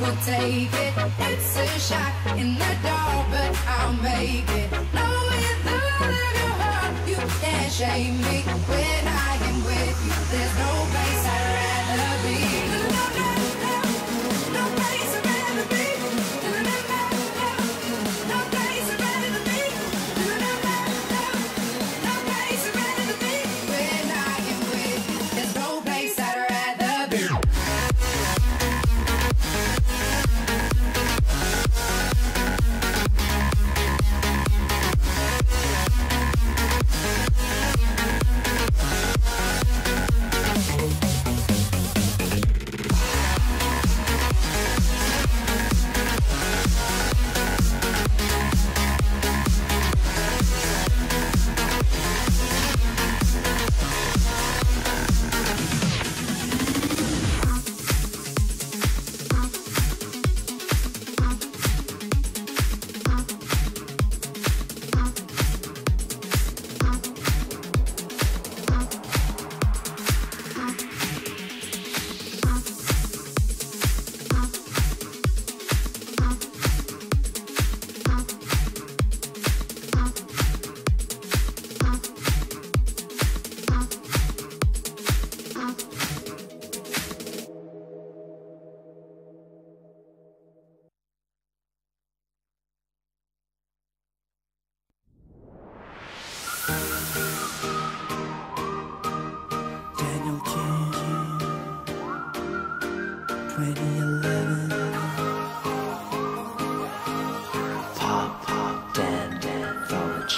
will take it. It's a shot in the dark, but I'll make it. Knowing the love of your heart, you can't shame me. When I am with you, there's no pain.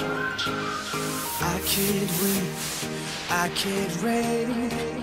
I can't wait, I can't wait.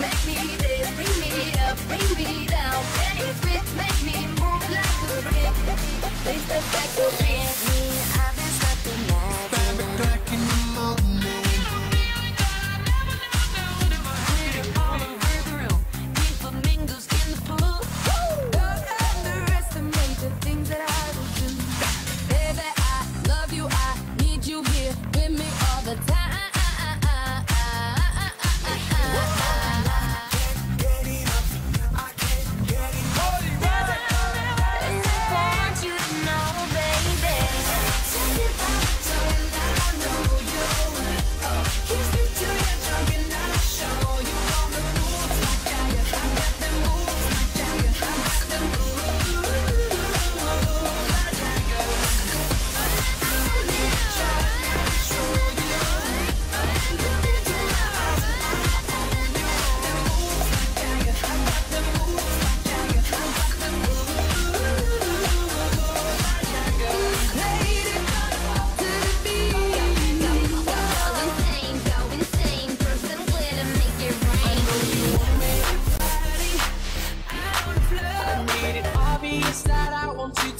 make me